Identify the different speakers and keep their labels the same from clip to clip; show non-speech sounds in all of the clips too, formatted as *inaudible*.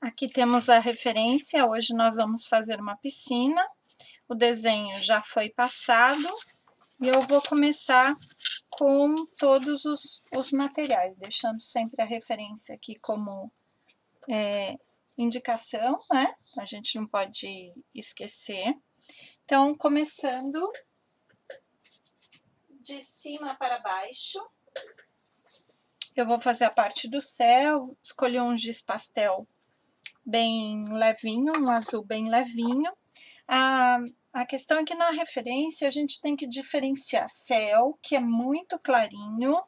Speaker 1: Aqui temos a referência, hoje nós vamos fazer uma piscina. O desenho já foi passado e eu vou começar com todos os, os materiais, deixando sempre a referência aqui como é, indicação, né? A gente não pode esquecer. Então, começando de cima para baixo, eu vou fazer a parte do céu, escolhi um giz pastel bem levinho, um azul bem levinho. A, a questão é que na referência a gente tem que diferenciar céu, que é muito clarinho,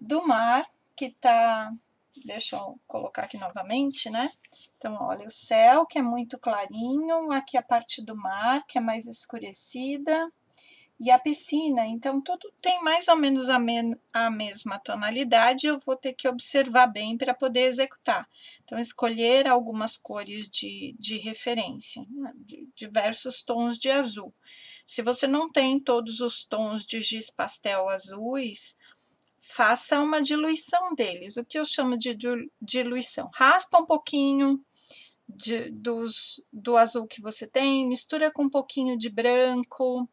Speaker 1: do mar, que tá... Deixa eu colocar aqui novamente, né? Então, olha, o céu, que é muito clarinho, aqui a parte do mar, que é mais escurecida, e a piscina, então tudo tem mais ou menos a, a mesma tonalidade, eu vou ter que observar bem para poder executar. Então, escolher algumas cores de, de referência, né? de diversos tons de azul. Se você não tem todos os tons de giz pastel azuis, faça uma diluição deles, o que eu chamo de diluição. Raspa um pouquinho, de, dos, do azul que você tem, mistura com um pouquinho de branco.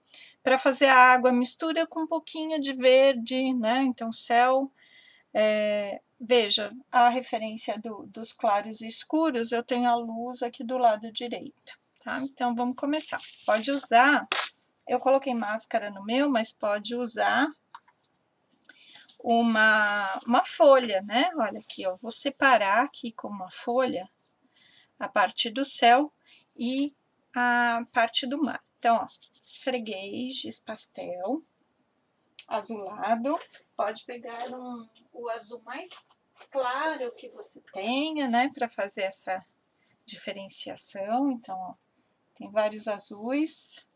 Speaker 1: Para fazer a água, mistura com um pouquinho de verde, né? Então, céu. É, veja, a referência do, dos claros e escuros, eu tenho a luz aqui do lado direito, tá? Então, vamos começar. Pode usar, eu coloquei máscara no meu, mas pode usar uma, uma folha, né? Olha aqui, eu vou separar aqui com uma folha a parte do céu e a parte do mar. Então, ó, esfreguei giz pastel, azulado, pode pegar um, o azul mais claro que você tenha, né, para fazer essa diferenciação. Então, ó, tem vários azuis.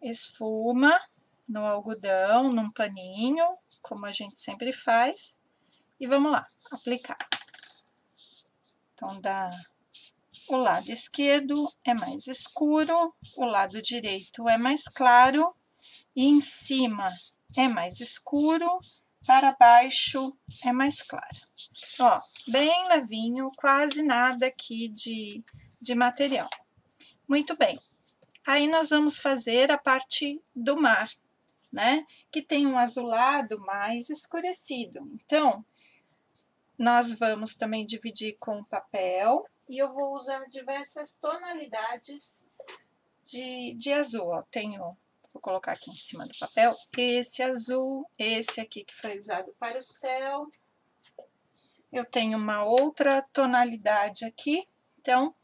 Speaker 1: Esfuma no algodão, num paninho, como a gente sempre faz. E vamos lá, aplicar. Então, dá o lado esquerdo é mais escuro, o lado direito é mais claro, e em cima é mais escuro, para baixo é mais claro. Ó, bem levinho, quase nada aqui de, de material. Muito bem. Aí, nós vamos fazer a parte do mar, né? Que tem um azulado mais escurecido. Então, nós vamos também dividir com papel e eu vou usar diversas tonalidades de, de azul. Ó. Tenho, vou colocar aqui em cima do papel, esse azul, esse aqui que foi usado para o céu. Eu tenho uma outra tonalidade aqui, então,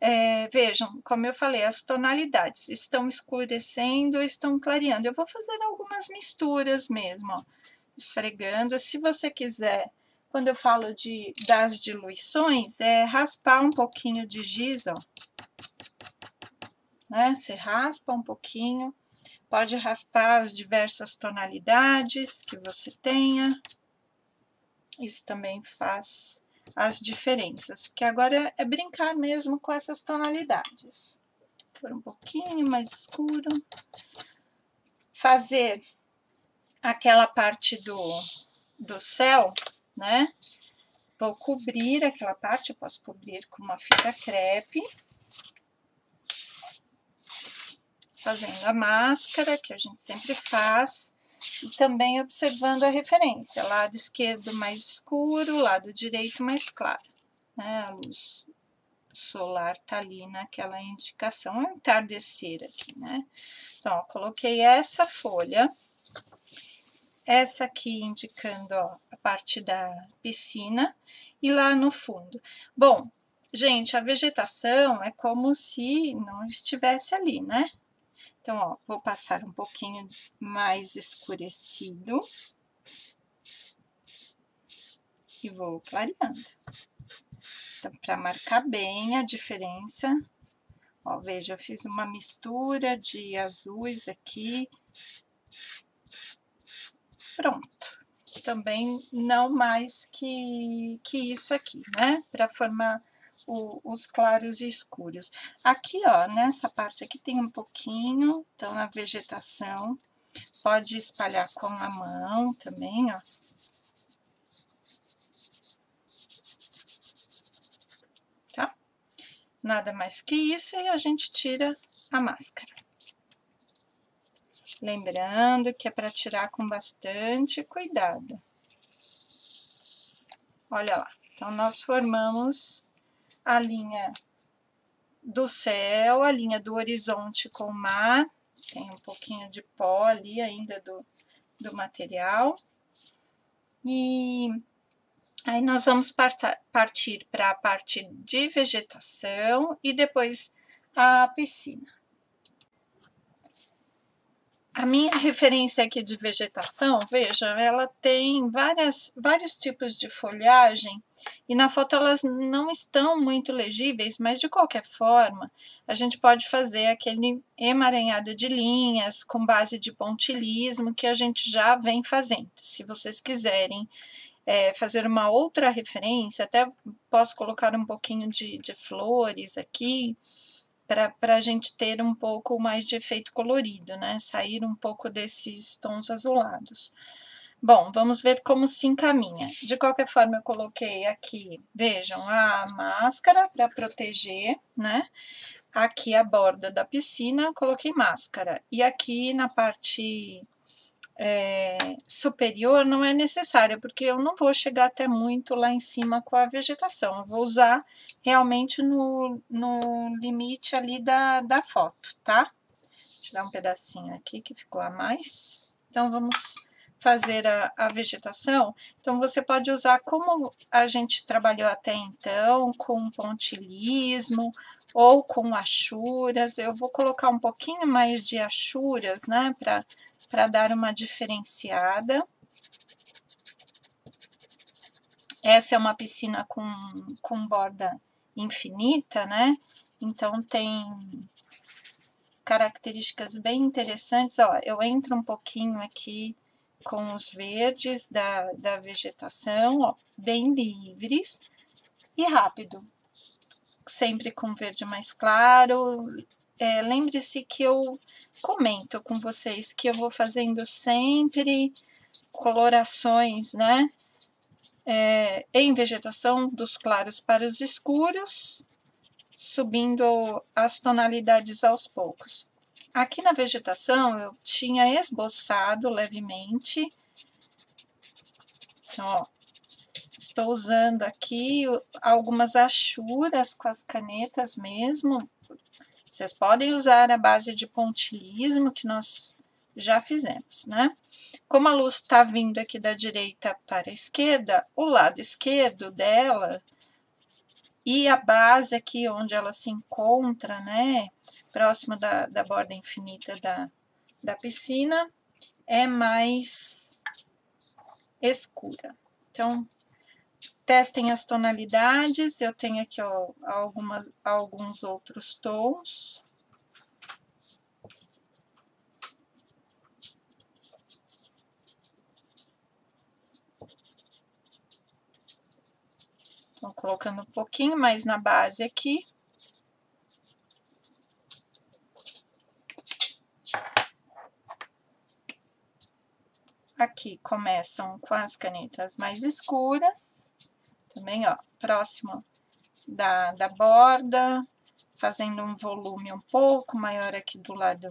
Speaker 1: é, vejam, como eu falei, as tonalidades estão escurecendo, estão clareando. Eu vou fazer algumas misturas mesmo, ó, esfregando. Se você quiser quando eu falo de, das diluições, é raspar um pouquinho de giz, ó. Né? Você raspa um pouquinho, pode raspar as diversas tonalidades que você tenha. Isso também faz as diferenças, porque agora é brincar mesmo com essas tonalidades. Por um pouquinho mais escuro. Fazer aquela parte do, do céu, né? Vou cobrir aquela parte, eu posso cobrir com uma fita crepe. Fazendo a máscara, que a gente sempre faz. E também observando a referência, lado esquerdo mais escuro, lado direito mais claro. Né? A luz solar tá ali naquela indicação, é entardecer aqui, né? Então, ó, coloquei essa folha essa aqui indicando ó, a parte da piscina e lá no fundo. Bom, gente, a vegetação é como se não estivesse ali, né? Então, ó, vou passar um pouquinho mais escurecido e vou clareando. Então, para marcar bem a diferença, ó, veja, eu fiz uma mistura de azuis aqui pronto. Também não mais que, que isso aqui, né? Para formar o, os claros e escuros. Aqui, ó, nessa parte aqui tem um pouquinho, então, na vegetação. Pode espalhar com a mão também, ó. Tá? Nada mais que isso, e a gente tira a máscara. Lembrando que é para tirar com bastante cuidado. Olha lá. Então, nós formamos a linha do céu, a linha do horizonte com o mar. Tem um pouquinho de pó ali ainda do, do material. E aí nós vamos partir para a parte de vegetação e depois a piscina. A minha referência aqui de vegetação, veja, ela tem várias, vários tipos de folhagem e na foto elas não estão muito legíveis, mas de qualquer forma, a gente pode fazer aquele emaranhado de linhas com base de pontilismo que a gente já vem fazendo. Se vocês quiserem é, fazer uma outra referência, até posso colocar um pouquinho de, de flores aqui, para a gente ter um pouco mais de efeito colorido, né? Sair um pouco desses tons azulados. Bom, vamos ver como se encaminha. De qualquer forma, eu coloquei aqui, vejam, a máscara para proteger, né? Aqui a borda da piscina, coloquei máscara. E aqui na parte é, superior não é necessária, porque eu não vou chegar até muito lá em cima com a vegetação. Eu vou usar realmente no, no limite ali da, da foto, tá? Deixa eu dar um pedacinho aqui que ficou a mais. Então, vamos fazer a, a vegetação. Então, você pode usar como a gente trabalhou até então, com pontilismo ou com achuras. Eu vou colocar um pouquinho mais de achuras, né, para dar uma diferenciada. Essa é uma piscina com, com borda infinita, né? Então, tem características bem interessantes. Ó, eu entro um pouquinho aqui com os verdes da, da vegetação, ó, bem livres e rápido. Sempre com verde mais claro. É, Lembre-se que eu comento com vocês que eu vou fazendo sempre colorações, né? É, em vegetação dos claros para os escuros, subindo as tonalidades aos poucos. Aqui na vegetação eu tinha esboçado levemente, então, ó, estou usando aqui algumas achuras com as canetas mesmo, vocês podem usar a base de pontilismo que nós já fizemos, né? Como a luz está vindo aqui da direita para a esquerda, o lado esquerdo dela e a base aqui onde ela se encontra, né, próxima da, da borda infinita da, da piscina, é mais escura. Então, Testem as tonalidades, eu tenho aqui ó, algumas, alguns outros tons. Estou colocando um pouquinho mais na base aqui. Aqui começam com as canetas mais escuras também, ó, próximo da, da borda, fazendo um volume um pouco maior aqui do lado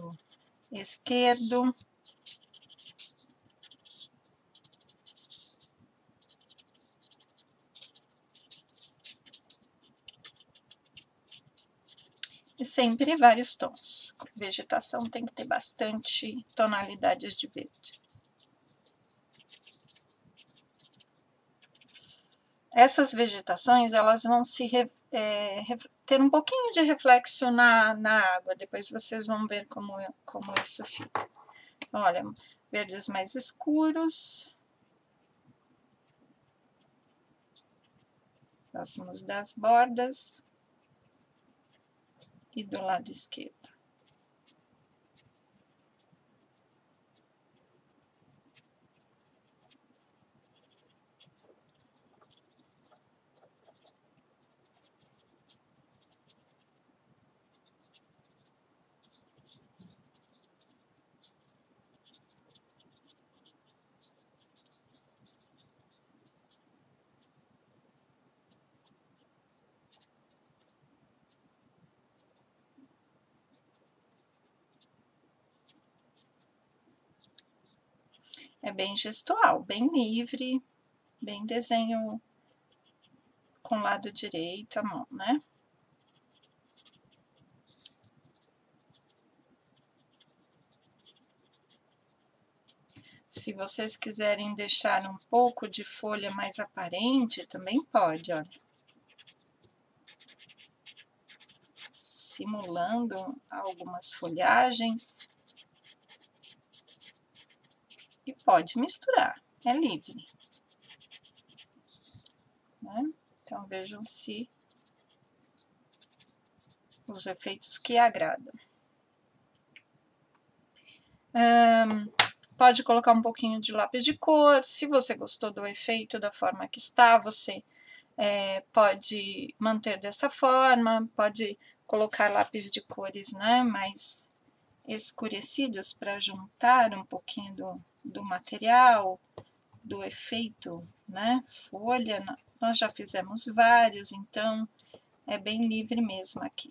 Speaker 1: esquerdo. E sempre vários tons. Vegetação tem que ter bastante tonalidades de verde. Essas vegetações elas vão se é, ter um pouquinho de reflexo na, na água, depois vocês vão ver como, como isso fica. Olha, verdes mais escuros. Próximos das bordas. E do lado esquerdo. Bem gestual, bem livre, bem desenho com o lado direito a mão, né? Se vocês quiserem deixar um pouco de folha mais aparente, também pode, olha. Simulando algumas folhagens. E pode misturar, é livre. Né? Então, vejam se os efeitos que agradam. Um, pode colocar um pouquinho de lápis de cor. Se você gostou do efeito da forma que está, você é, pode manter dessa forma, pode colocar lápis de cores né, mais escurecidos para juntar um pouquinho do, do material, do efeito, né? Folha, nós já fizemos vários, então é bem livre mesmo aqui.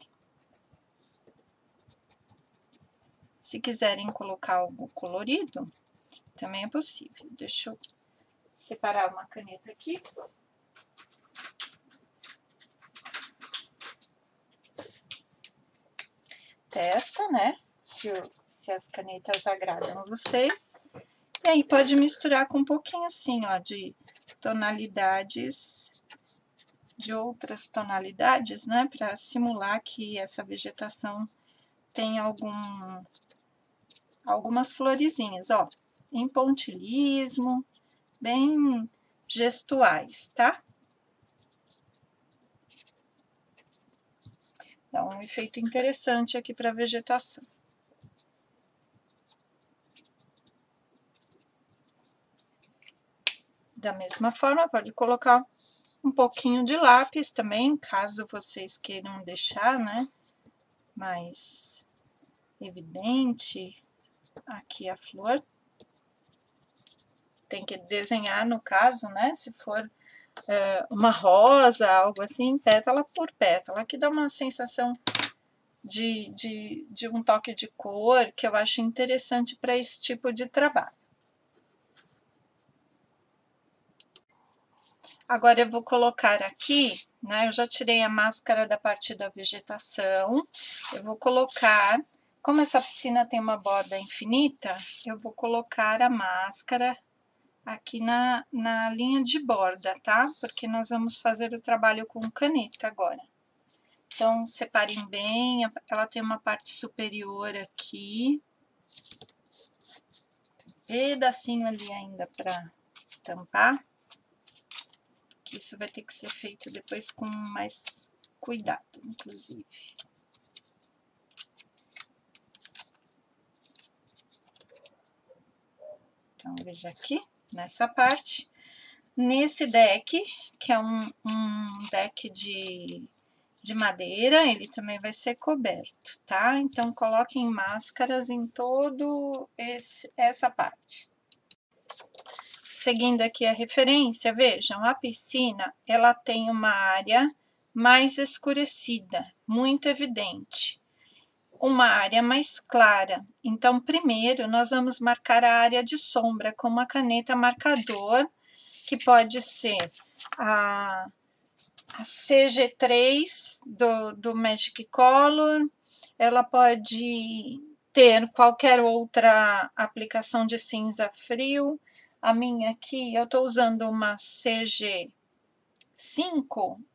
Speaker 1: Se quiserem colocar algo colorido, também é possível. Deixa eu separar uma caneta aqui. Testa, né? Se, se as canetas agradam vocês. E aí pode misturar com um pouquinho assim, ó, de tonalidades, de outras tonalidades, né, para simular que essa vegetação tem algum, algumas florezinhas, ó, em pontilismo, bem gestuais, tá? Dá um efeito interessante aqui para a vegetação. Da mesma forma, pode colocar um pouquinho de lápis também, caso vocês queiram deixar, né, mais evidente aqui a flor. Tem que desenhar, no caso, né, se for uh, uma rosa, algo assim, pétala por pétala, que dá uma sensação de, de, de um toque de cor que eu acho interessante para esse tipo de trabalho. Agora, eu vou colocar aqui, né, eu já tirei a máscara da parte da vegetação, eu vou colocar, como essa piscina tem uma borda infinita, eu vou colocar a máscara aqui na, na linha de borda, tá? Porque nós vamos fazer o trabalho com caneta agora. Então, separem bem, ela tem uma parte superior aqui, pedacinho ali ainda para tampar isso vai ter que ser feito depois com mais cuidado, inclusive. Então, veja aqui, nessa parte. Nesse deck, que é um, um deck de, de madeira, ele também vai ser coberto, tá? Então, coloquem máscaras em todo esse, essa parte seguindo aqui a referência, vejam, a piscina, ela tem uma área mais escurecida, muito evidente. Uma área mais clara. Então, primeiro, nós vamos marcar a área de sombra com uma caneta marcador, que pode ser a, a CG3 do, do Magic Color, ela pode ter qualquer outra aplicação de cinza frio, a minha aqui, eu estou usando uma CG5,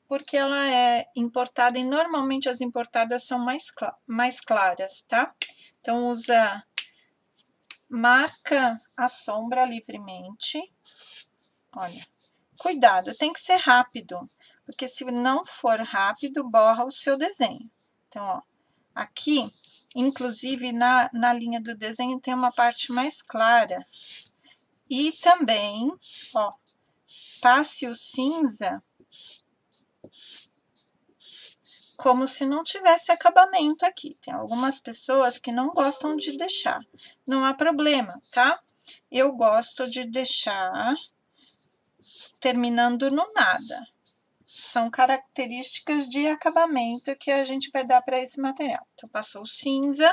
Speaker 1: porque ela é importada e normalmente as importadas são mais, cl mais claras, tá? Então, usa, marca a sombra livremente. Olha, cuidado, tem que ser rápido, porque se não for rápido, borra o seu desenho. Então, ó, aqui, inclusive na, na linha do desenho tem uma parte mais clara, e também, ó, passe o cinza como se não tivesse acabamento aqui. Tem algumas pessoas que não gostam de deixar. Não há problema, tá? Eu gosto de deixar terminando no nada. São características de acabamento que a gente vai dar para esse material. Então, passou o cinza,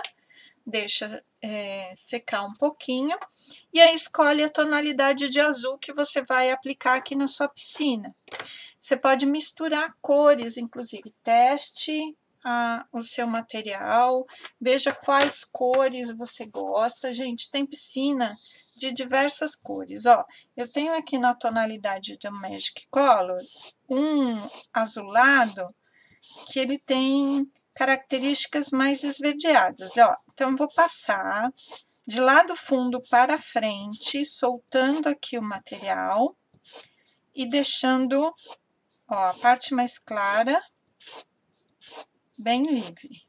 Speaker 1: deixa é, secar um pouquinho, e aí escolhe a tonalidade de azul que você vai aplicar aqui na sua piscina. Você pode misturar cores, inclusive, teste a, o seu material, veja quais cores você gosta. Gente, tem piscina de diversas cores. Ó, eu tenho aqui na tonalidade do Magic Color um azulado que ele tem características mais esverdeadas. Ó, então, vou passar de lado fundo para frente, soltando aqui o material e deixando ó, a parte mais clara bem livre.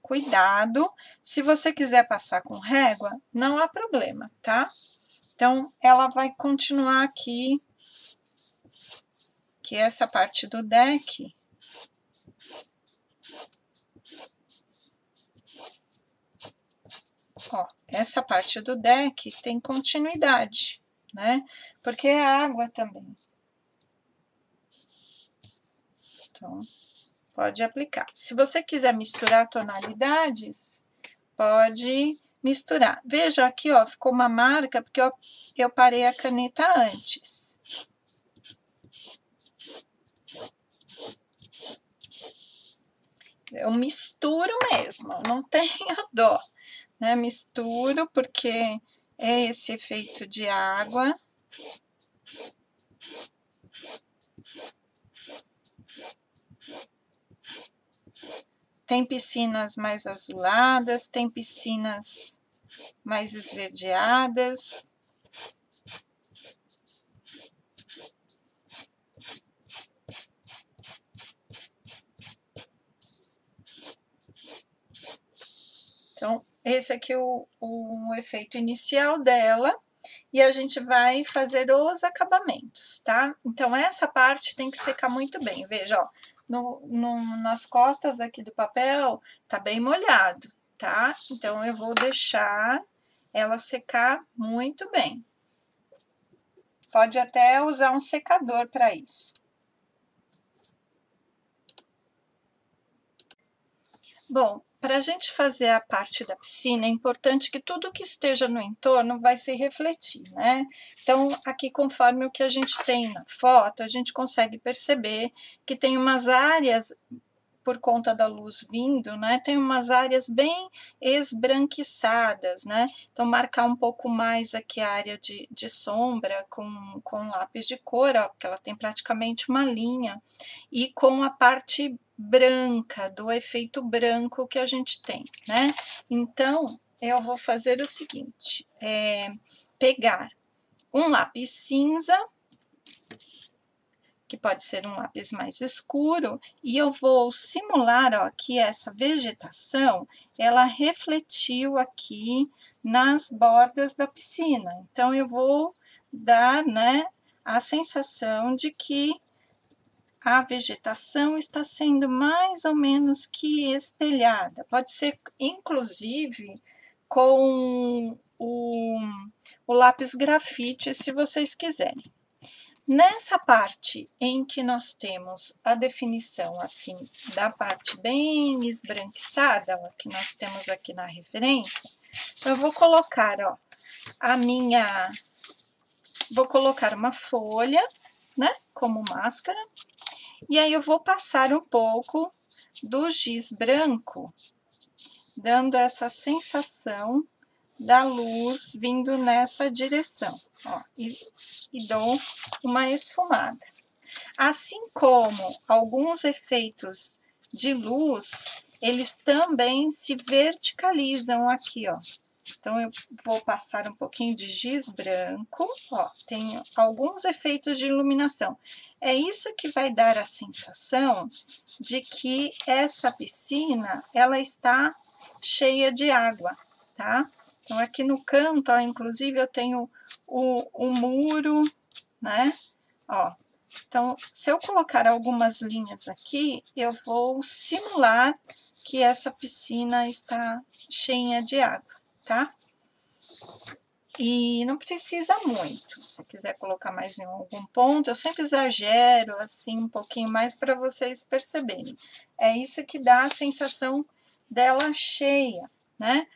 Speaker 1: Cuidado, se você quiser passar com régua, não há problema, tá? Então, ela vai continuar aqui, que essa parte do deck Ó, essa parte do deck tem continuidade, né? Porque é água também. Então, pode aplicar. Se você quiser misturar tonalidades, pode misturar. Veja aqui, ó, ficou uma marca, porque eu, eu parei a caneta antes. Eu misturo mesmo, não *laughs* tenho dó né? Misturo porque é esse efeito de água. Tem piscinas mais azuladas, tem piscinas mais esverdeadas. Então, esse aqui é o, o efeito inicial dela. E a gente vai fazer os acabamentos, tá? Então, essa parte tem que secar muito bem. Veja, ó, no, no, nas costas aqui do papel, tá bem molhado, tá? Então, eu vou deixar ela secar muito bem. Pode até usar um secador para isso. Bom, para a gente fazer a parte da piscina, é importante que tudo que esteja no entorno vai se refletir, né? Então, aqui, conforme o que a gente tem na foto, a gente consegue perceber que tem umas áreas por conta da luz vindo, né, tem umas áreas bem esbranquiçadas, né, então marcar um pouco mais aqui a área de, de sombra com, com lápis de cor, ó, porque ela tem praticamente uma linha, e com a parte branca, do efeito branco que a gente tem, né? Então, eu vou fazer o seguinte, é, pegar um lápis cinza, que pode ser um lápis mais escuro, e eu vou simular, ó, que essa vegetação, ela refletiu aqui nas bordas da piscina. Então, eu vou dar, né, a sensação de que a vegetação está sendo mais ou menos que espelhada. Pode ser, inclusive, com o, o lápis grafite, se vocês quiserem. Nessa parte em que nós temos a definição assim da parte bem esbranquiçada, ó, que nós temos aqui na referência, eu vou colocar, ó, a minha, vou colocar uma folha, né, como máscara, e aí eu vou passar um pouco do giz branco, dando essa sensação da luz vindo nessa direção, ó, e, e dou uma esfumada. Assim como alguns efeitos de luz, eles também se verticalizam aqui, ó. Então, eu vou passar um pouquinho de giz branco, ó, tem alguns efeitos de iluminação. É isso que vai dar a sensação de que essa piscina, ela está cheia de água, tá? Então, aqui no canto, ó, inclusive, eu tenho o, o muro, né? Ó, então, se eu colocar algumas linhas aqui, eu vou simular que essa piscina está cheia de água tá? E não precisa muito. Se quiser colocar mais em algum ponto, eu sempre exagero assim um pouquinho mais para vocês perceberem. É isso que dá a sensação dela cheia, né?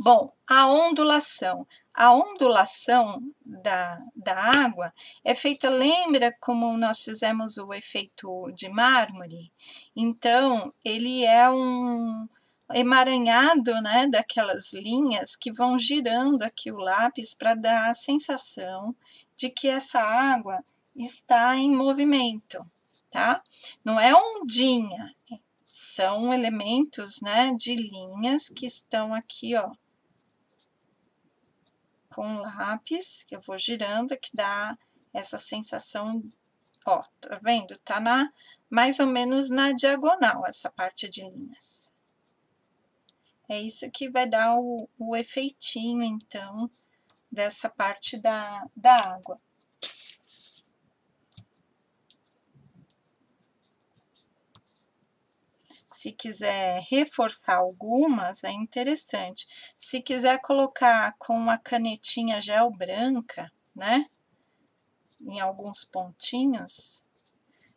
Speaker 1: Bom, a ondulação. A ondulação da, da água é feita, lembra como nós fizemos o efeito de mármore? Então, ele é um emaranhado, né, daquelas linhas que vão girando aqui o lápis para dar a sensação de que essa água está em movimento, tá? Não é ondinha, são elementos, né, de linhas que estão aqui, ó, com lápis, que eu vou girando, que dá essa sensação, ó, tá vendo? Tá na, mais ou menos na diagonal, essa parte de linhas. É isso que vai dar o, o efeitinho, então, dessa parte da, da água. se quiser reforçar algumas, é interessante. Se quiser colocar com uma canetinha gel branca, né? Em alguns pontinhos,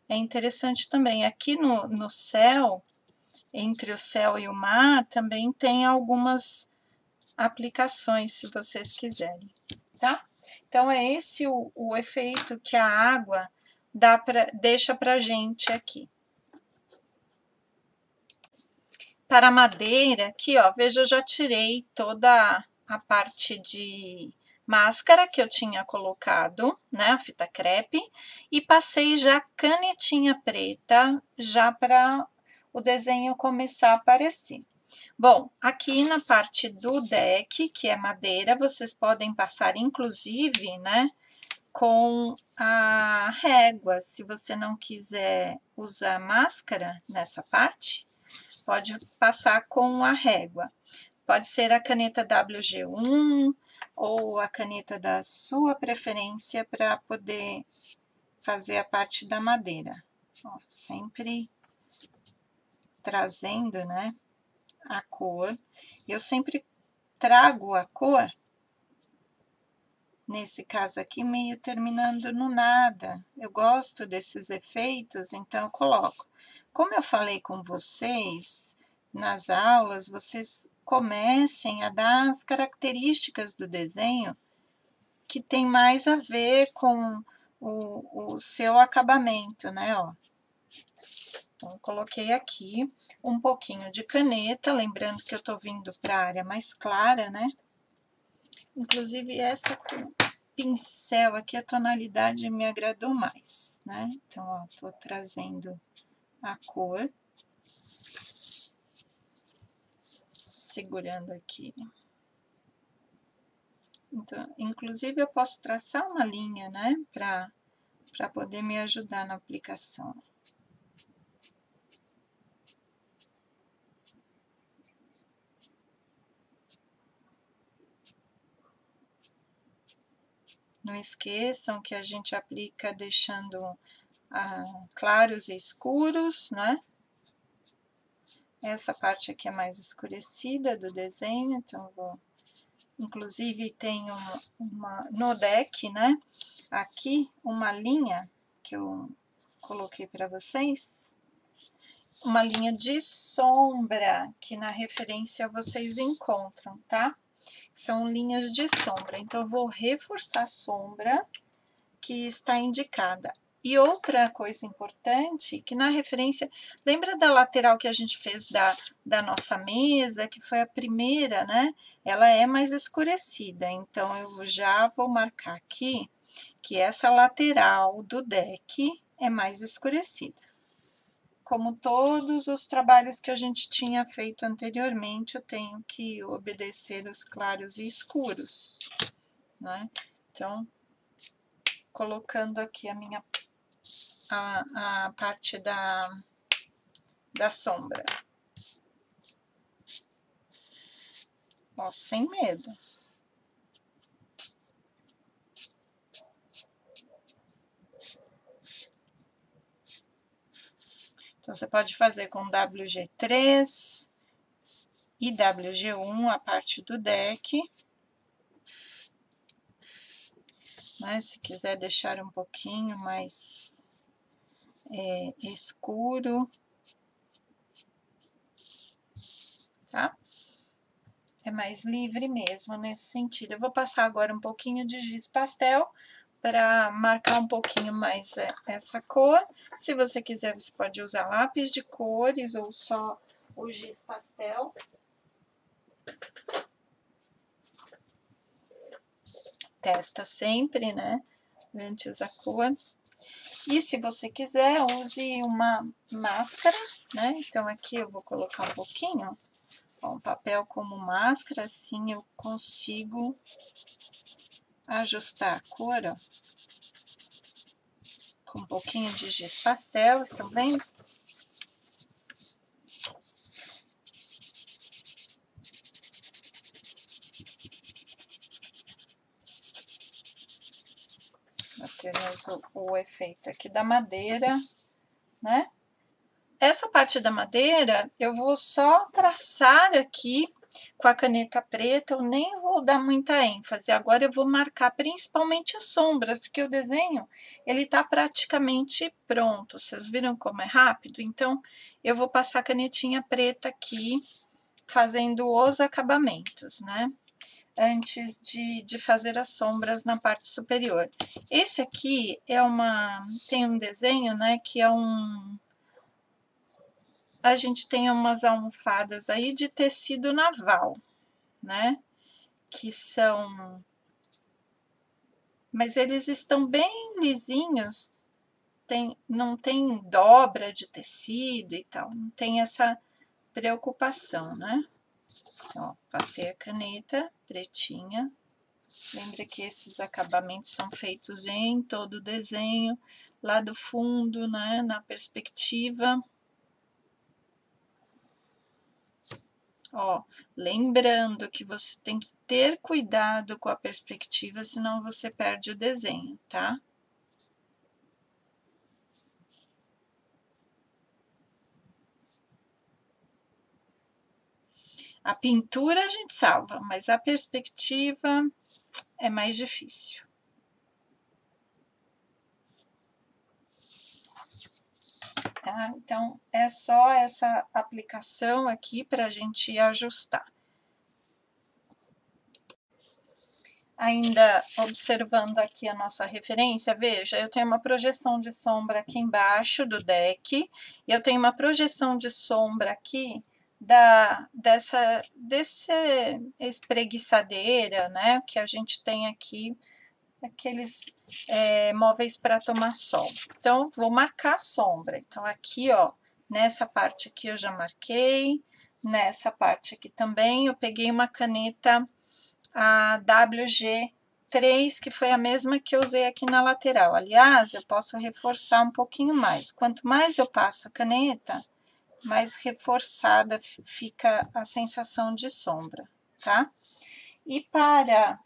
Speaker 1: é interessante também. Aqui no, no céu, entre o céu e o mar, também tem algumas aplicações, se vocês quiserem, tá? Então, é esse o, o efeito que a água dá pra, deixa pra gente aqui. Para a madeira, aqui, ó, veja, eu já tirei toda a parte de máscara que eu tinha colocado, né, a fita crepe, e passei já canetinha preta, já para o desenho começar a aparecer. Bom, aqui na parte do deck, que é madeira, vocês podem passar, inclusive, né, com a régua. Se você não quiser usar máscara nessa parte, pode passar com a régua. Pode ser a caneta WG1 ou a caneta da sua preferência para poder fazer a parte da madeira. Ó, sempre trazendo, né, a cor. Eu sempre trago a cor, nesse caso aqui, meio terminando no nada. Eu gosto desses efeitos, então eu coloco. Como eu falei com vocês nas aulas, vocês comecem a dar as características do desenho que tem mais a ver com o, o seu acabamento, né, ó. Então, coloquei aqui um pouquinho de caneta, lembrando que eu tô vindo para a área mais clara, né? Inclusive, essa pincel aqui, a tonalidade me agradou mais, né? Então, ó, tô trazendo a cor. Segurando aqui. Então, inclusive, eu posso traçar uma linha, né, para poder me ajudar na aplicação. Não esqueçam que a gente aplica deixando ah, claros e escuros, né? Essa parte aqui é mais escurecida do desenho, então vou... Inclusive tem uma, uma, no deck, né? Aqui uma linha que eu coloquei para vocês, uma linha de sombra, que na referência vocês encontram, tá? São linhas de sombra, então eu vou reforçar a sombra que está indicada. E outra coisa importante, que na referência, lembra da lateral que a gente fez da, da nossa mesa, que foi a primeira, né? Ela é mais escurecida, então eu já vou marcar aqui que essa lateral do deck é mais escurecida. Como todos os trabalhos que a gente tinha feito anteriormente, eu tenho que obedecer os claros e escuros, né? Então, colocando aqui a minha a, a parte da, da sombra. Ó, sem medo. Então, você pode fazer com WG3 e WG1 a parte do deck. Mas se quiser deixar um pouquinho mais é, escuro, tá? é mais livre mesmo nesse sentido. Eu vou passar agora um pouquinho de giz pastel para marcar um pouquinho mais é, essa cor. Se você quiser, você pode usar lápis de cores ou só o giz pastel. Testa sempre, né? Antes a cor. E se você quiser, use uma máscara, né? Então, aqui eu vou colocar um pouquinho, ó, um papel como máscara, assim eu consigo ajustar a cor, ó, com um pouquinho de giz pastel, estão vendo? Temos o, o efeito aqui da madeira, né? Essa parte da madeira, eu vou só traçar aqui com a caneta preta, eu nem vou dar muita ênfase. Agora eu vou marcar principalmente as sombras, porque o desenho, ele tá praticamente pronto. Vocês viram como é rápido? Então, eu vou passar a canetinha preta aqui, fazendo os acabamentos, né? Antes de, de fazer as sombras na parte superior. Esse aqui é uma... tem um desenho, né, que é um a gente tem umas almofadas aí de tecido naval, né? Que são... Mas eles estão bem lisinhos, tem, não tem dobra de tecido e tal, não tem essa preocupação, né? Ó, passei a caneta pretinha. Lembra que esses acabamentos são feitos em todo o desenho, lá do fundo, né, na perspectiva. Ó, lembrando que você tem que ter cuidado com a perspectiva, senão você perde o desenho, tá? A pintura a gente salva, mas a perspectiva é mais difícil. Tá? Então, é só essa aplicação aqui para a gente ajustar. Ainda observando aqui a nossa referência, veja, eu tenho uma projeção de sombra aqui embaixo do deck, e eu tenho uma projeção de sombra aqui da, dessa, desse espreguiçadeira, né, que a gente tem aqui aqueles é, móveis para tomar sol. Então, vou marcar a sombra. Então, aqui, ó, nessa parte aqui eu já marquei, nessa parte aqui também, eu peguei uma caneta a WG3, que foi a mesma que eu usei aqui na lateral. Aliás, eu posso reforçar um pouquinho mais. Quanto mais eu passo a caneta, mais reforçada fica a sensação de sombra, tá? E para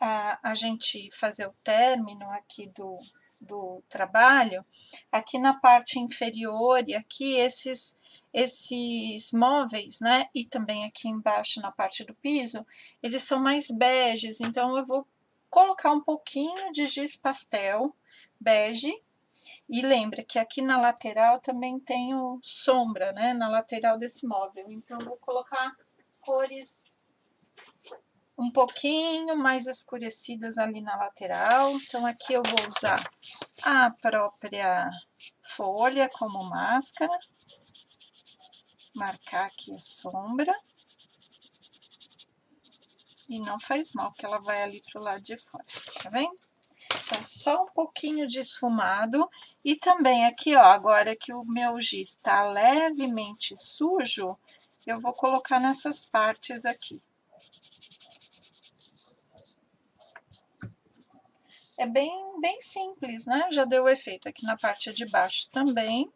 Speaker 1: a, a gente fazer o término aqui do, do trabalho, aqui na parte inferior e aqui esses esses móveis, né, e também aqui embaixo na parte do piso, eles são mais beges, então eu vou colocar um pouquinho de giz pastel bege, e lembra que aqui na lateral também tenho sombra, né, na lateral desse móvel, então vou colocar cores um pouquinho mais escurecidas ali na lateral. Então, aqui eu vou usar a própria folha como máscara. Marcar aqui a sombra. E não faz mal, que ela vai ali pro lado de fora, tá vendo? Então, só um pouquinho de esfumado. E também aqui, ó, agora que o meu giz está levemente sujo, eu vou colocar nessas partes aqui. É bem, bem simples, né? Já deu efeito aqui na parte de baixo também,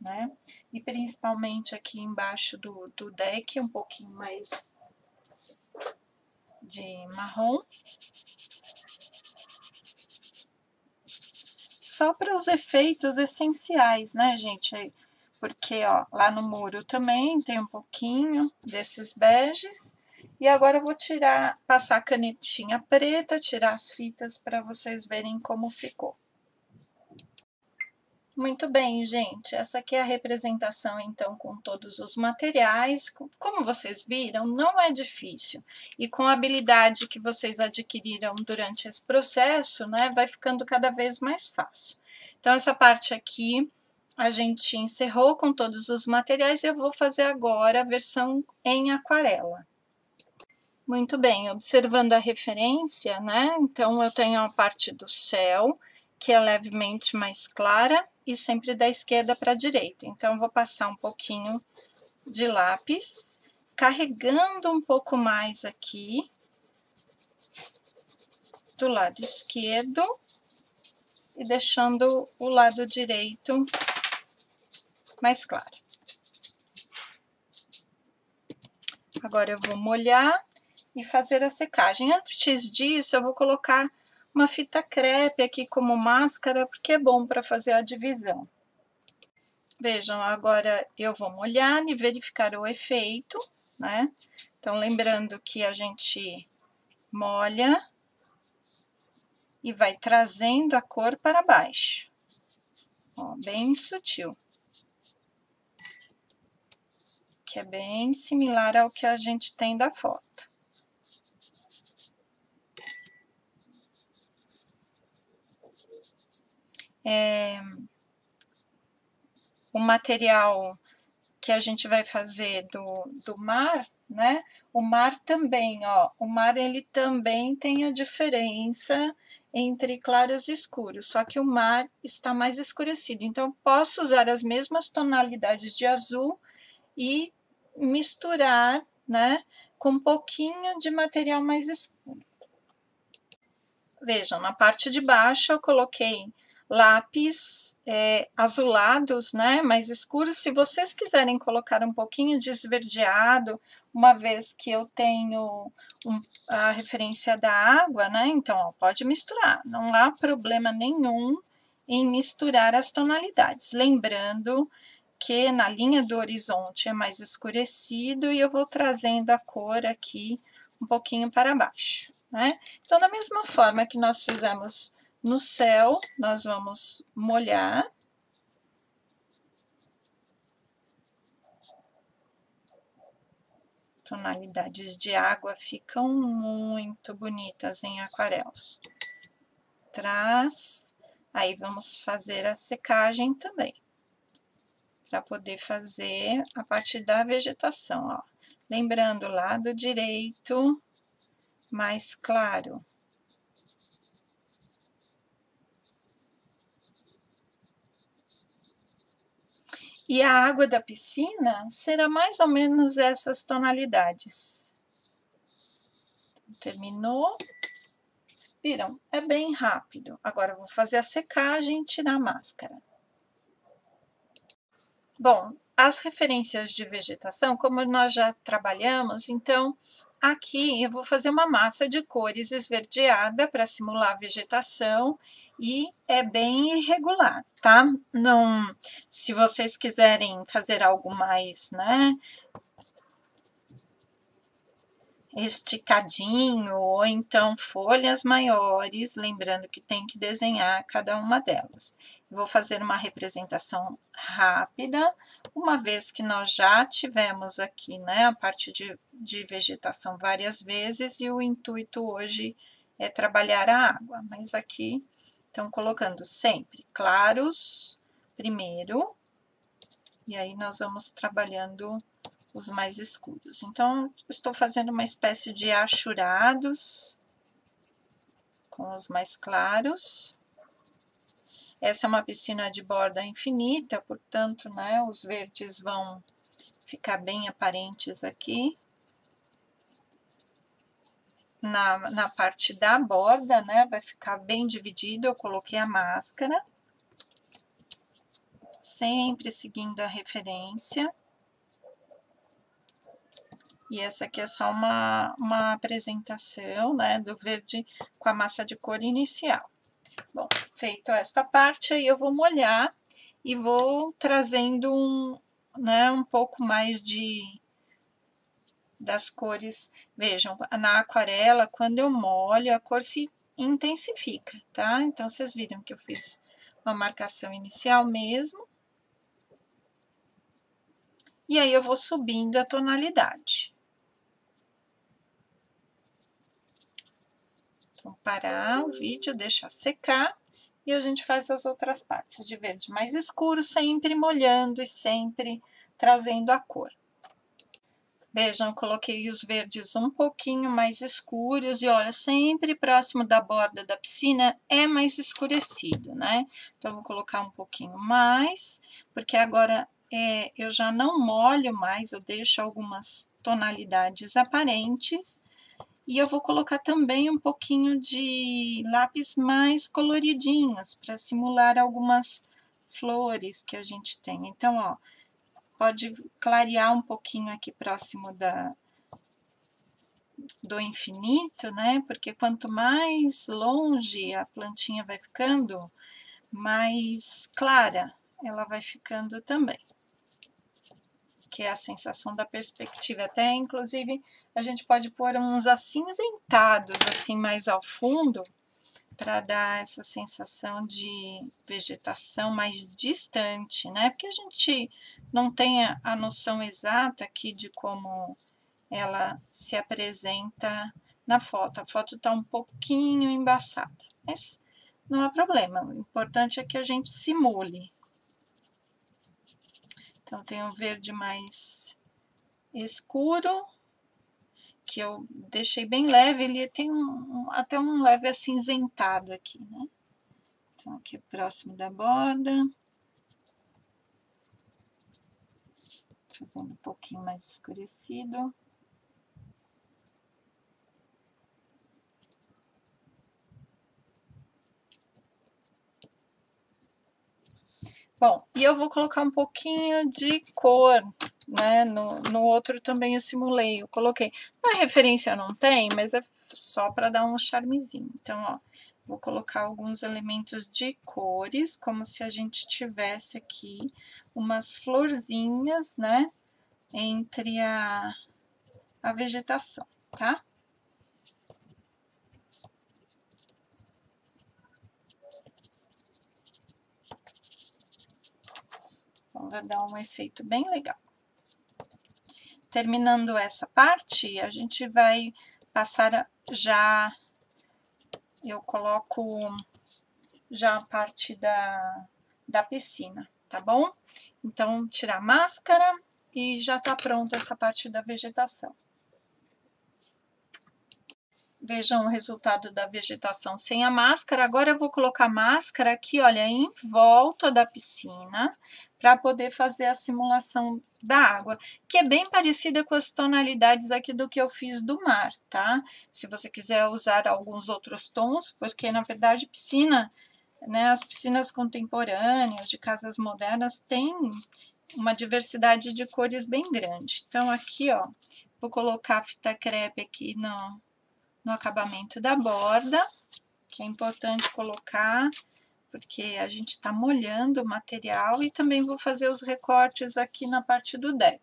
Speaker 1: né? E principalmente aqui embaixo do, do deck, um pouquinho mais de marrom. Só para os efeitos essenciais, né, gente? Porque, ó, lá no muro também tem um pouquinho desses beges. E agora eu vou tirar, passar a canetinha preta, tirar as fitas para vocês verem como ficou. Muito bem, gente. Essa aqui é a representação, então, com todos os materiais. Como vocês viram, não é difícil. E com a habilidade que vocês adquiriram durante esse processo, né, vai ficando cada vez mais fácil. Então, essa parte aqui a gente encerrou com todos os materiais. Eu vou fazer agora a versão em aquarela. Muito bem, observando a referência, né? Então, eu tenho a parte do céu, que é levemente mais clara, e sempre da esquerda para a direita. Então, vou passar um pouquinho de lápis, carregando um pouco mais aqui do lado esquerdo e deixando o lado direito mais claro. Agora eu vou molhar e fazer a secagem. Antes disso, eu vou colocar uma fita crepe aqui como máscara, porque é bom para fazer a divisão. Vejam, agora eu vou molhar e verificar o efeito, né? Então, lembrando que a gente molha e vai trazendo a cor para baixo. Ó, bem sutil. Que é bem similar ao que a gente tem da foto. É, o material que a gente vai fazer do, do mar, né? O mar também, ó, o mar ele também tem a diferença entre claros e escuros, só que o mar está mais escurecido. Então, posso usar as mesmas tonalidades de azul e misturar, né, com um pouquinho de material mais escuro. Vejam, na parte de baixo eu coloquei lápis é, azulados, né, mais escuros. Se vocês quiserem colocar um pouquinho de esverdeado, uma vez que eu tenho um, a referência da água, né, então ó, pode misturar, não há problema nenhum em misturar as tonalidades. Lembrando que na linha do horizonte é mais escurecido e eu vou trazendo a cor aqui um pouquinho para baixo, né? Então, da mesma forma que nós fizemos no céu, nós vamos molhar. Tonalidades de água ficam muito bonitas em aquarela. Traz, aí vamos fazer a secagem também. Para poder fazer a parte da vegetação, ó. Lembrando, lado direito mais claro. E a água da piscina será mais ou menos essas tonalidades. Terminou. Viram? É bem rápido. Agora, vou fazer a secagem e tirar a máscara. Bom, as referências de vegetação, como nós já trabalhamos, então, aqui eu vou fazer uma massa de cores esverdeada para simular a vegetação e é bem irregular, tá? Não, se vocês quiserem fazer algo mais, né, esticadinho, ou então folhas maiores, lembrando que tem que desenhar cada uma delas. Vou fazer uma representação rápida, uma vez que nós já tivemos aqui, né, a parte de, de vegetação várias vezes, e o intuito hoje é trabalhar a água, mas aqui então, colocando sempre claros primeiro, e aí nós vamos trabalhando os mais escuros. Então, estou fazendo uma espécie de achurados com os mais claros. Essa é uma piscina de borda infinita, portanto, né, os verdes vão ficar bem aparentes aqui na, na parte da borda, né? Vai ficar bem dividido. Eu coloquei a máscara. Sempre seguindo a referência. E essa aqui é só uma, uma apresentação, né, do verde com a massa de cor inicial. Bom, feito esta parte, aí eu vou molhar e vou trazendo um, né, um pouco mais de, das cores. Vejam, na aquarela, quando eu molho, a cor se intensifica, tá? Então, vocês viram que eu fiz uma marcação inicial mesmo. E aí eu vou subindo a tonalidade. Vou parar o vídeo, deixar secar e a gente faz as outras partes de verde mais escuro, sempre molhando e sempre trazendo a cor. Vejam, coloquei os verdes um pouquinho mais escuros e olha, sempre próximo da borda da piscina é mais escurecido, né? Então, vou colocar um pouquinho mais, porque agora é, eu já não molho mais, eu deixo algumas tonalidades aparentes. E eu vou colocar também um pouquinho de lápis mais coloridinhos, para simular algumas flores que a gente tem. Então, ó, pode clarear um pouquinho aqui próximo da, do infinito, né? Porque quanto mais longe a plantinha vai ficando, mais clara ela vai ficando também. Que é a sensação da perspectiva. Até, inclusive, a gente pode pôr uns acinzentados, assim, mais ao fundo, para dar essa sensação de vegetação mais distante, né? Porque a gente não tem a noção exata aqui de como ela se apresenta na foto. A foto está um pouquinho embaçada, mas não há problema. O importante é que a gente simule. Então, tem um verde mais escuro, que eu deixei bem leve, ele tem um, até um leve acinzentado aqui, né? Então, aqui próximo da borda. Fazendo um pouquinho mais escurecido. Bom, e eu vou colocar um pouquinho de cor né? No, no outro também eu simulei, eu coloquei. Na referência não tem, mas é só para dar um charmezinho. Então, ó, vou colocar alguns elementos de cores, como se a gente tivesse aqui umas florzinhas, né? Entre a, a vegetação, tá? Então, vai dar um efeito bem legal terminando essa parte, a gente vai passar já, eu coloco já a parte da, da piscina, tá bom? Então, tirar a máscara e já tá pronta essa parte da vegetação. Vejam o resultado da vegetação sem a máscara. Agora eu vou colocar máscara aqui, olha, em volta da piscina, para poder fazer a simulação da água, que é bem parecida com as tonalidades aqui do que eu fiz do mar, tá? Se você quiser usar alguns outros tons, porque na verdade piscina, né, as piscinas contemporâneas, de casas modernas, têm uma diversidade de cores bem grande. Então, aqui, ó, vou colocar a fita crepe aqui no, no acabamento da borda, que é importante colocar, porque a gente está molhando o material e também vou fazer os recortes aqui na parte do deck.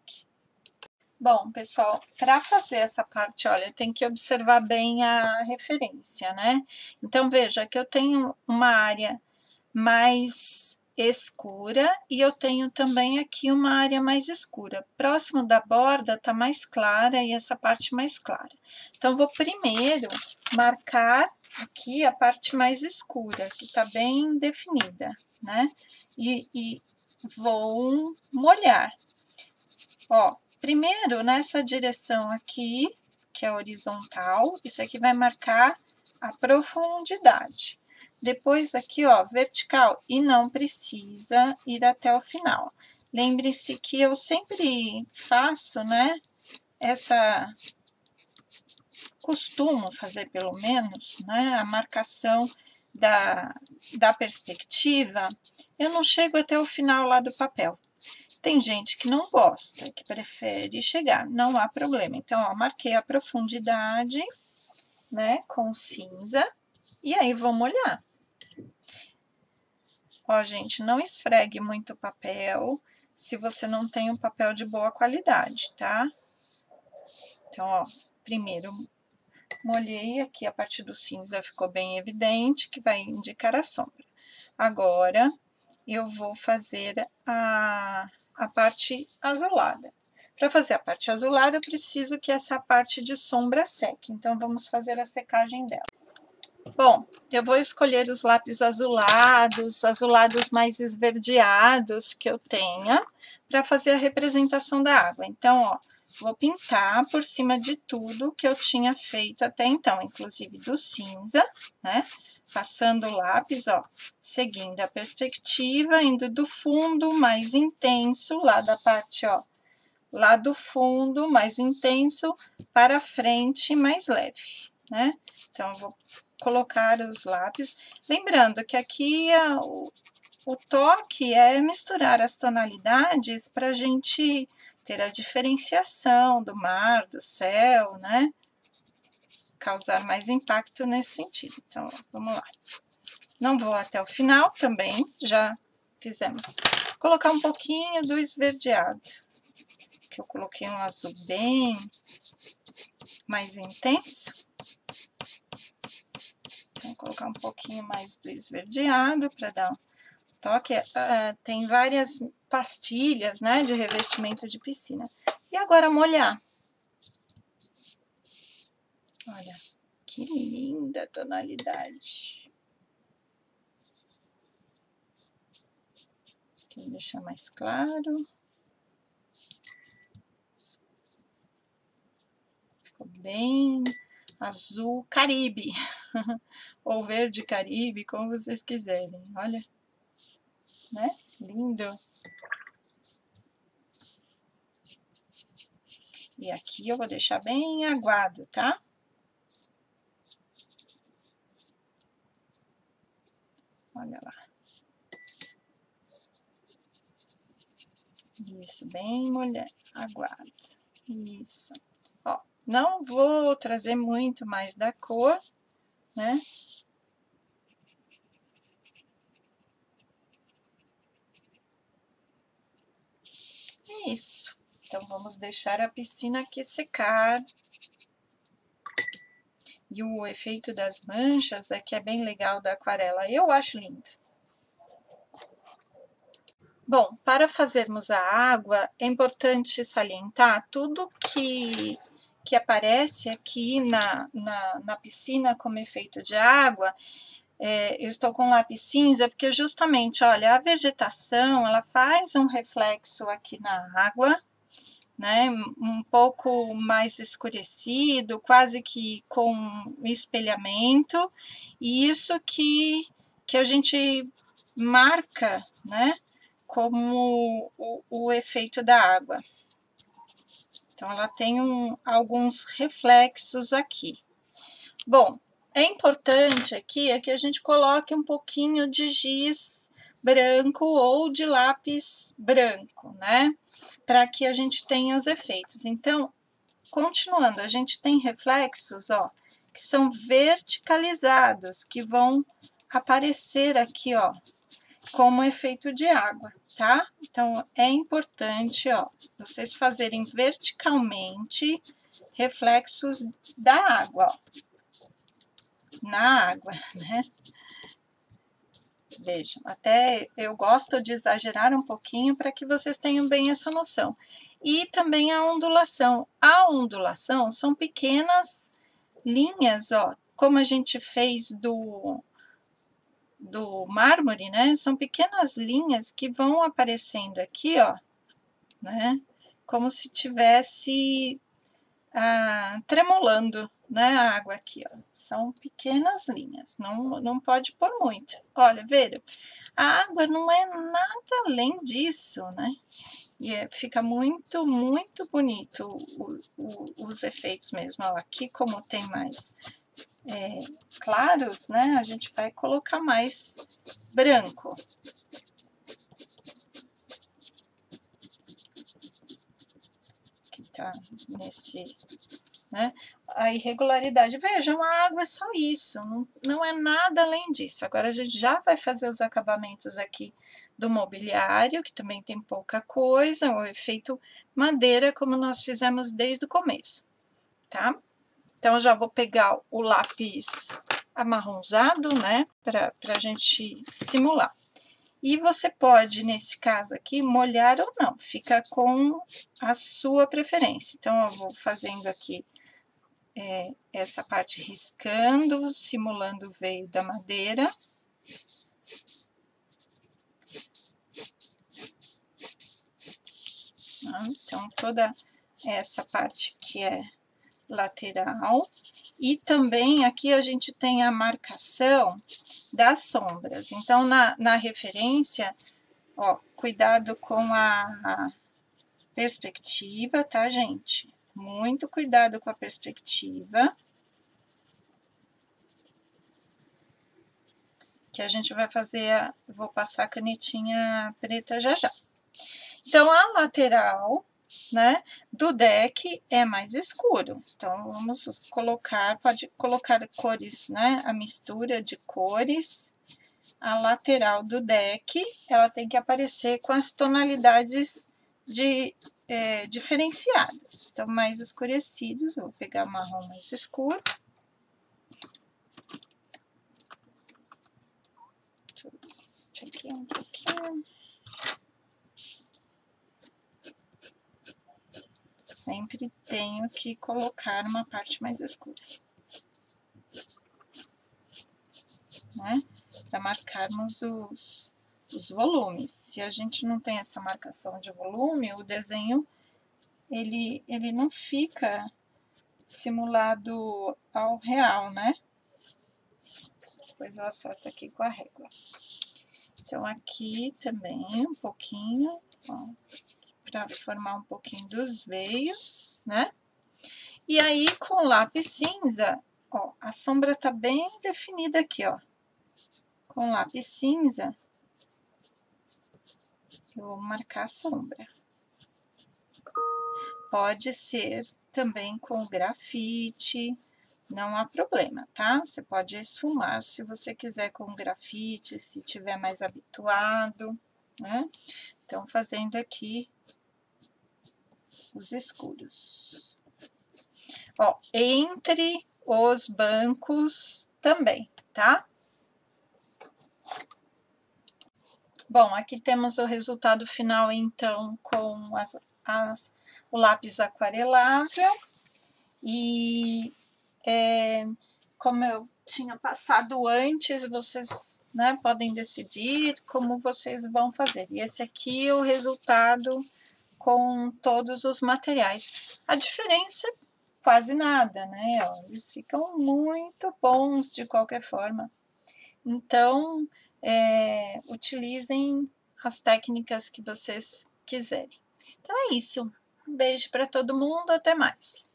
Speaker 1: Bom, pessoal, para fazer essa parte, olha, tem que observar bem a referência, né? Então, veja que eu tenho uma área mais escura e eu tenho também aqui uma área mais escura. Próximo da borda tá mais clara e essa parte mais clara. Então, vou primeiro marcar aqui a parte mais escura, que tá bem definida, né? E, e vou molhar. Ó, primeiro nessa direção aqui, que é horizontal, isso aqui vai marcar a profundidade. Depois aqui, ó, vertical, e não precisa ir até o final. Lembre-se que eu sempre faço, né, essa... Costumo fazer, pelo menos, né, a marcação da, da perspectiva, eu não chego até o final lá do papel. Tem gente que não gosta, que prefere chegar, não há problema. Então, ó, marquei a profundidade, né, com cinza, e aí vou molhar. Ó, gente, não esfregue muito papel se você não tem um papel de boa qualidade, tá? Então, ó, primeiro molhei aqui a parte do cinza ficou bem evidente, que vai indicar a sombra. Agora, eu vou fazer a, a parte azulada. Para fazer a parte azulada, eu preciso que essa parte de sombra seque. Então, vamos fazer a secagem dela. Bom, eu vou escolher os lápis azulados, azulados mais esverdeados que eu tenha, para fazer a representação da água. Então, ó, vou pintar por cima de tudo que eu tinha feito até então, inclusive do cinza, né? Passando o lápis, ó, seguindo a perspectiva, indo do fundo mais intenso, lá da parte, ó, lá do fundo mais intenso para frente mais leve, né? Então, vou colocar os lápis. Lembrando que aqui a, o, o toque é misturar as tonalidades para a gente ter a diferenciação do mar, do céu, né? Causar mais impacto nesse sentido. Então, vamos lá. Não vou até o final também, já fizemos. Vou colocar um pouquinho do esverdeado, que eu coloquei um azul bem mais intenso. Vou colocar um pouquinho mais do esverdeado para dar um toque. Uh, tem várias pastilhas, né, de revestimento de piscina. E agora molhar. Olha, que linda tonalidade. Vou deixar mais claro. Ficou bem azul caribe, *laughs* ou verde caribe, como vocês quiserem. Olha, né? Lindo. E aqui eu vou deixar bem aguado, tá? Olha lá. Isso, bem molhado, aguado. Isso. Não vou trazer muito mais da cor, né? isso. Então, vamos deixar a piscina aqui secar. E o efeito das manchas é que é bem legal da aquarela. Eu acho lindo. Bom, para fazermos a água, é importante salientar tudo que, que aparece aqui na, na, na piscina como efeito de água, é, eu estou com lápis cinza, porque justamente, olha, a vegetação, ela faz um reflexo aqui na água, né, um pouco mais escurecido, quase que com espelhamento, e isso que, que a gente marca, né, como o, o efeito da água. Então, ela tem um, alguns reflexos aqui. Bom, é importante aqui é que a gente coloque um pouquinho de giz branco ou de lápis branco, né? Para que a gente tenha os efeitos. Então, continuando, a gente tem reflexos, ó, que são verticalizados, que vão aparecer aqui, ó, como efeito de água, tá? Então, é importante, ó, vocês fazerem verticalmente reflexos da água, ó na água, *laughs* né? Vejam, até eu gosto de exagerar um pouquinho para que vocês tenham bem essa noção. E também a ondulação. A ondulação são pequenas linhas, ó, como a gente fez do, do mármore, né? São pequenas linhas que vão aparecendo aqui, ó, né? Como se tivesse ah, tremulando, né, a água aqui, ó. São pequenas linhas, não, não pode pôr muito. Olha, veja, a água não é nada além disso, né? E é, fica muito, muito bonito o, o, os efeitos mesmo. Ó, aqui, como tem mais é, claros, né, a gente vai colocar mais branco. Que tá nesse né? A irregularidade. Vejam, a água é só isso, não, não é nada além disso. Agora, a gente já vai fazer os acabamentos aqui do mobiliário, que também tem pouca coisa, o efeito madeira, como nós fizemos desde o começo, tá? Então, eu já vou pegar o lápis amarronzado, né, para a gente simular. E você pode, nesse caso aqui, molhar ou não, fica com a sua preferência. Então, eu vou fazendo aqui é, essa parte riscando, simulando o veio da madeira. Então, toda essa parte que é lateral. E também aqui a gente tem a marcação das sombras. Então, na, na referência, ó, cuidado com a, perspectiva, tá, gente? Muito cuidado com a perspectiva. Que a gente vai fazer, a, vou passar a canetinha preta já já. Então, a lateral, né, do deck é mais escuro. Então, vamos colocar, pode colocar cores, né, a mistura de cores. A lateral do deck, ela tem que aparecer com as tonalidades de é, diferenciadas. Então, mais escurecidos, vou pegar marrom mais escuro. Deixa eu aqui um pouquinho. Sempre tenho que colocar uma parte mais escura. Né? Para marcarmos os, os volumes. Se a gente não tem essa marcação de volume, o desenho ele, ele não fica simulado ao real, né? Depois eu acerto aqui com a régua. Então, aqui também um pouquinho, para formar um pouquinho dos veios, né? E aí, com lápis cinza, ó, a sombra tá bem definida aqui, ó. Com lápis cinza, eu vou marcar a sombra. Pode ser também com grafite, não há problema, tá? Você pode esfumar se você quiser com grafite, se tiver mais habituado, né? Então, fazendo aqui os escuros. Ó, entre os bancos também, tá? Bom, aqui temos o resultado final, então, com as, as, o lápis aquarelável. E, é, como eu tinha passado antes, vocês né, podem decidir como vocês vão fazer. E esse aqui é o resultado com todos os materiais. A diferença é quase nada, né? Eles ficam muito bons de qualquer forma. Então, é, utilizem as técnicas que vocês quiserem. Então é isso. Um beijo para todo mundo, até mais.